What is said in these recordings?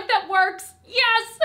product that works. Yes!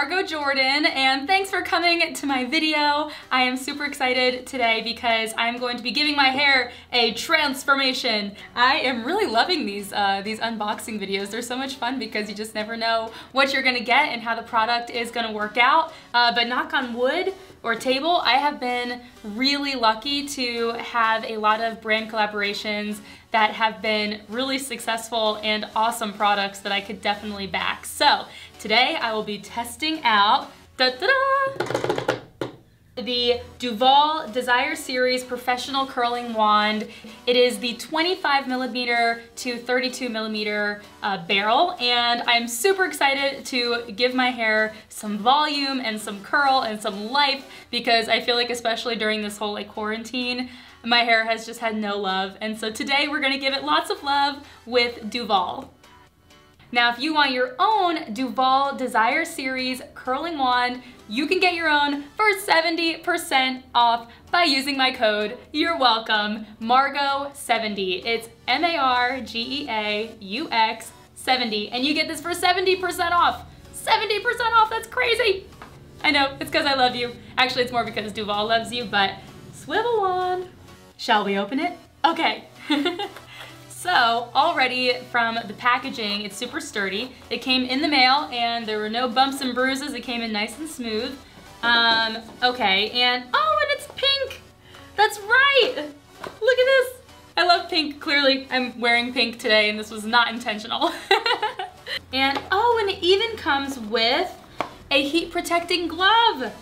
Margeaux Jordan and thanks for coming to my video. I am super excited today because I'm going to be giving my hair a transformation. I am really loving these, uh, these unboxing videos. They're so much fun because you just never know what you're gonna get and how the product is gonna work out. Uh, but knock on wood or table, I have been really lucky to have a lot of brand collaborations that have been really successful and awesome products that I could definitely back. So today I will be testing out da -da -da, the Duvolle Desire Series Professional Curling Wand. It is the 25 millimeter to 32 millimeter uh, barrel and I'm super excited to give my hair some volume and some curl and some life because I feel like especially during this whole like quarantine my hair has just had no love. And so today we're gonna give it lots of love with Duvolle. Now, if you want your own Duvolle Desire Series curling wand, you can get your own for 70% off by using my code, you're welcome, MARGEAUX70. It's M-A-R-G-E-A-U-X 70, and you get this for 70% off. 70% off, that's crazy. I know, it's because I love you. Actually, it's more because Duvolle loves you, but swivel wand. Shall we open it? Okay. so already from the packaging, it's super sturdy. It came in the mail and there were no bumps and bruises. It came in nice and smooth. Um, okay, and oh, and it's pink. That's right. Look at this. I love pink. Clearly, I'm wearing pink today and this was not intentional. and oh, and it even comes with a heat protecting glove.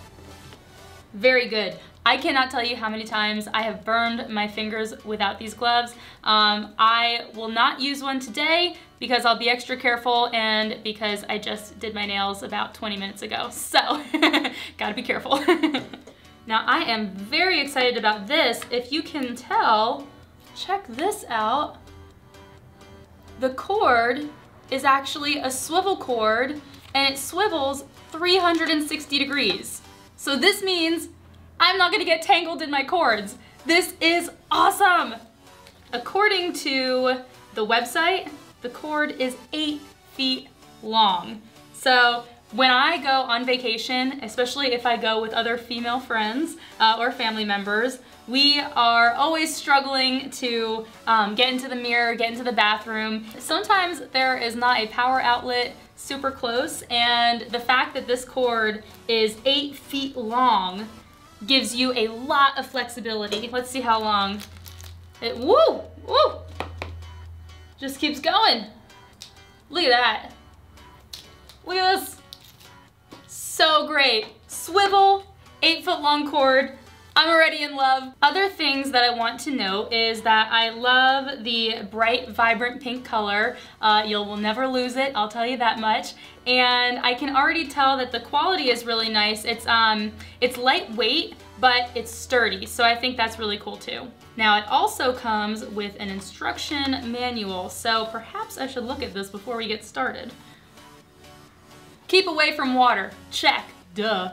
Very good. I cannot tell you how many times I have burned my fingers without these gloves. Um, I will not use one today because I'll be extra careful and because I just did my nails about 20 minutes ago. So, gotta be careful. now I am very excited about this. If you can tell, check this out. The cord is actually a swivel cord and it swivels 360 degrees. So this means I'm not gonna get tangled in my cords. This is awesome! According to the website, the cord is eight feet long. So when I go on vacation, especially if I go with other female friends uh, or family members, we are always struggling to um, get into the mirror, get into the bathroom. Sometimes there is not a power outlet super close and the fact that this cord is eight feet long gives you a lot of flexibility. Let's see how long. It, woo, woo, just keeps going. Look at that. Look at this. So great. Swivel, eight foot long cord, I'm already in love. Other things that I want to note is that I love the bright, vibrant pink color. Uh, you will never lose it, I'll tell you that much. And I can already tell that the quality is really nice. It's, um, it's lightweight, but it's sturdy, so I think that's really cool too. Now it also comes with an instruction manual, so perhaps I should look at this before we get started. Keep away from water, check, duh.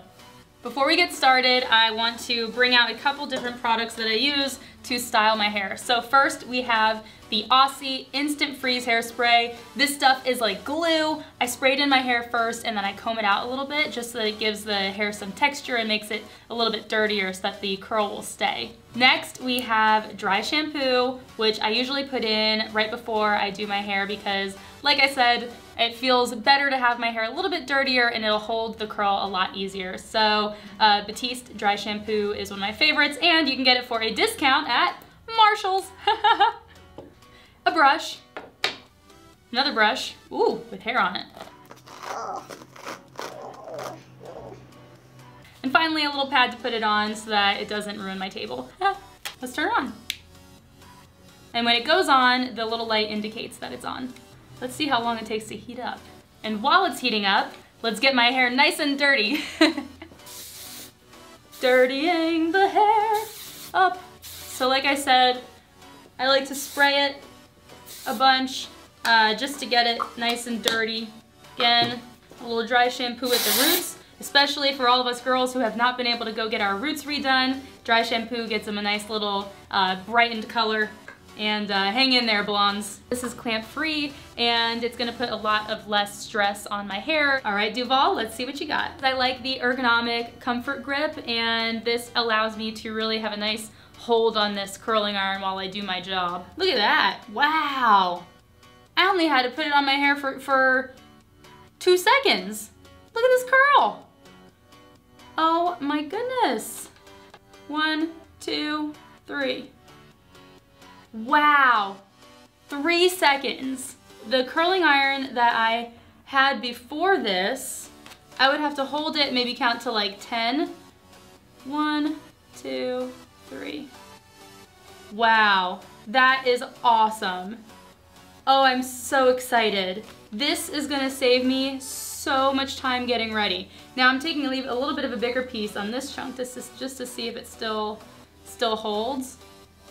Before we get started, I want to bring out a couple different products that I use to style my hair. So first we have the Aussie Instant Freeze Hairspray. This stuff is like glue. I spray it in my hair first and then I comb it out a little bit just so that it gives the hair some texture and makes it a little bit dirtier so that the curl will stay. Next we have dry shampoo, which I usually put in right before I do my hair because like I said, it feels better to have my hair a little bit dirtier and it'll hold the curl a lot easier. So uh, Batiste Dry Shampoo is one of my favorites and you can get it for a discount at Marshall's. a brush, another brush, ooh, with hair on it. And finally a little pad to put it on so that it doesn't ruin my table. Let's turn it on. And when it goes on, the little light indicates that it's on. Let's see how long it takes to heat up. And while it's heating up, let's get my hair nice and dirty. Dirtying the hair up. So like I said, I like to spray it a bunch uh, just to get it nice and dirty. Again, a little dry shampoo at the roots, especially for all of us girls who have not been able to go get our roots redone. Dry shampoo gets them a nice little uh, brightened color and uh, hang in there, blondes. This is clamp free and it's gonna put a lot of less stress on my hair. All right, Duvolle, let's see what you got. I like the ergonomic comfort grip and this allows me to really have a nice hold on this curling iron while I do my job. Look at that, wow. I only had to put it on my hair for, for two seconds. Look at this curl. Oh my goodness. One, two, three. Wow, three seconds. The curling iron that I had before this, I would have to hold it, maybe count to like 10. One, two, three. Wow, that is awesome. Oh, I'm so excited. This is gonna save me so much time getting ready. Now I'm taking a, leave a little bit of a bigger piece on this chunk this is just to see if it still, still holds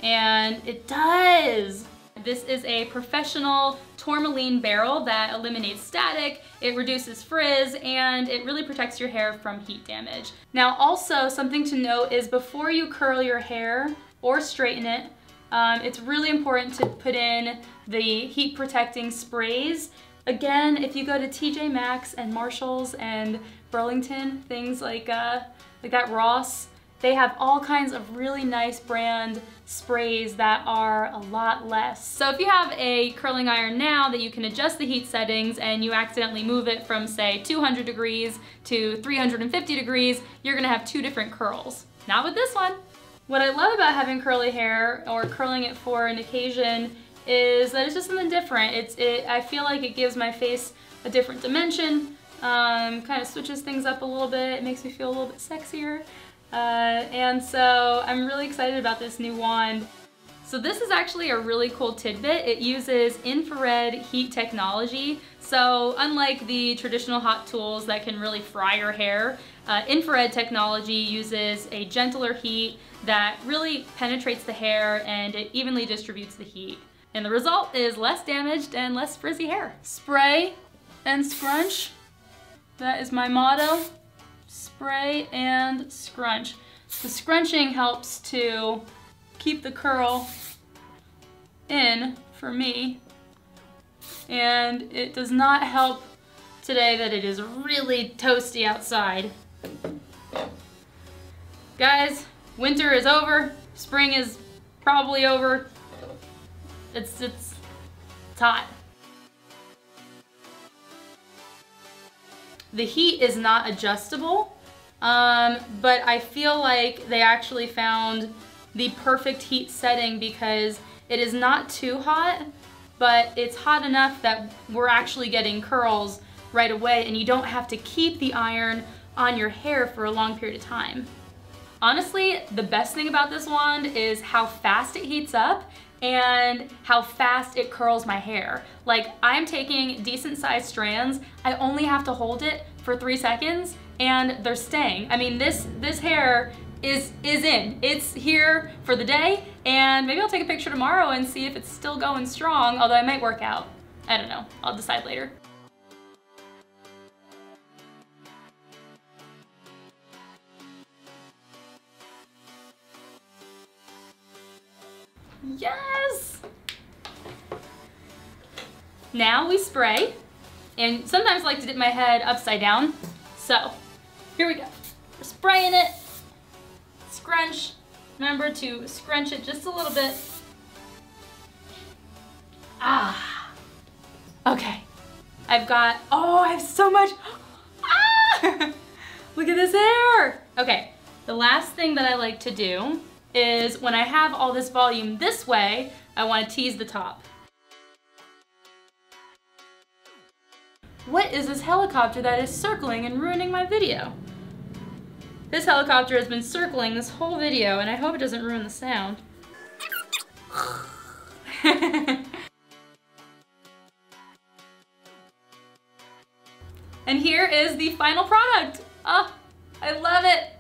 and it does. This is a professional tourmaline barrel that eliminates static, it reduces frizz, and it really protects your hair from heat damage. Now also something to note is before you curl your hair or straighten it, um, it's really important to put in the heat protecting sprays. Again, if you go to TJ Maxx and Marshalls and Burlington, things like, uh, like that Ross, they have all kinds of really nice brand sprays that are a lot less. So if you have a curling iron now that you can adjust the heat settings and you accidentally move it from say 200 degrees to 350 degrees, you're gonna have two different curls. Not with this one. What I love about having curly hair or curling it for an occasion is that it's just something different. It's, it, I feel like it gives my face a different dimension, um, kind of switches things up a little bit, it makes me feel a little bit sexier. Uh, and so I'm really excited about this new wand. So this is actually a really cool tidbit. It uses infrared heat technology. So unlike the traditional hot tools that can really fry your hair, uh, infrared technology uses a gentler heat that really penetrates the hair and it evenly distributes the heat. And the result is less damaged and less frizzy hair. Spray and scrunch, that is my motto spray and scrunch. The scrunching helps to keep the curl in for me and it does not help today that it is really toasty outside. Guys, winter is over, spring is probably over. It's, it's, it's hot. The heat is not adjustable, um, but I feel like they actually found the perfect heat setting because it is not too hot, but it's hot enough that we're actually getting curls right away and you don't have to keep the iron on your hair for a long period of time. Honestly, the best thing about this wand is how fast it heats up and how fast it curls my hair. Like I'm taking decent sized strands, I only have to hold it for three seconds and they're staying. I mean, this, this hair is, is in. It's here for the day and maybe I'll take a picture tomorrow and see if it's still going strong, although I might work out. I don't know, I'll decide later. Yes! Now we spray, and sometimes I like to dip my head upside down. So, here we go. We're spraying it. Scrunch. Remember to scrunch it just a little bit. Ah. Okay. I've got, oh, I have so much. Ah! Look at this hair. Okay, the last thing that I like to do is when I have all this volume this way, I wanna tease the top. What is this helicopter that is circling and ruining my video? This helicopter has been circling this whole video and I hope it doesn't ruin the sound. and here is the final product. Ah, oh, I love it.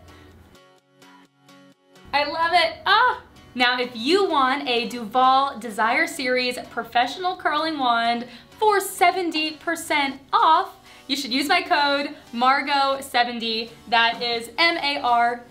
I love it. Ah, Now, if you want a Duvolle Desire Series professional curling wand for 70% off, you should use my code MARGEAUX70. That is M-A-R-G-E-A-U-X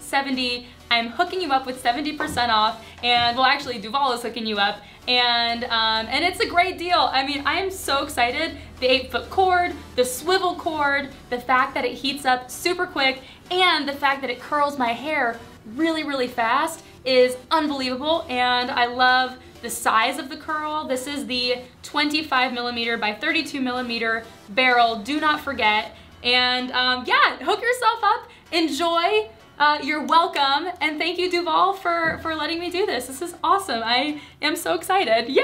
70. I'm hooking you up with 70% off, and well, actually, Duvolle is hooking you up, and um, and it's a great deal. I mean, I am so excited. The eight foot cord, the swivel cord, the fact that it heats up super quick, and the fact that it curls my hair really, really fast is unbelievable, and I love the size of the curl. This is the 25 millimeter by 32 millimeter barrel, do not forget. And um, yeah, hook yourself up, enjoy, uh, you're welcome, and thank you Duvolle for, for letting me do this. This is awesome. I am so excited. Yay,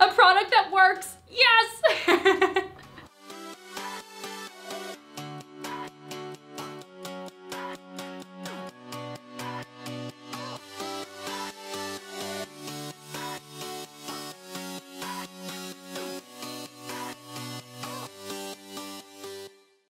a product that works, yes!